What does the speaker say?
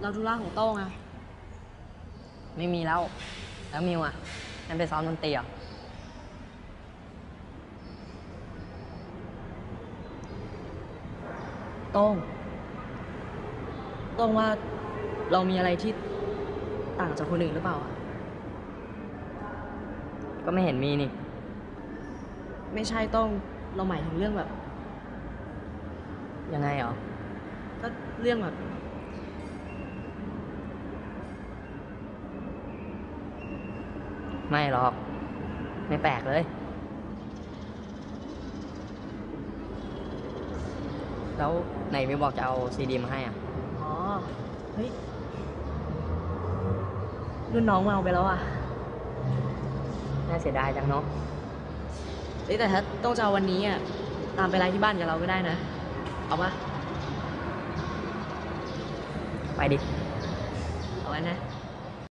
เราธุระของโต้งอะไม่มีแล้ว แล้วมิวอะนั่นไปซ้อมดนตรีเหรอะโต้งโต้งว่าเรามีอะไรที่ต่างจากคนอื่นหรือเปล่าอะก็ไม่เห็นมีนี่ ไม่ใช่โต้งเราหมายถึงเรื่องแบบ ยังไงเหรอ ก็เรื่องแบบ ไม่หรอก ไม่แปลกเลย แล้วไหนมิวบอกจะเอาซีดีมาให้อะ อ๋อ เฮ้ย รุ่นน้องมาเอาไปแล้วอะน่าเสียดายจังเนาะเอ้ยแต่ถ้าต้องจะเอาวันนี้อะตามไปไลฟ์ที่บ้านกับเราก็ได้นะ เอาปะไปดิ เอาไว้นะ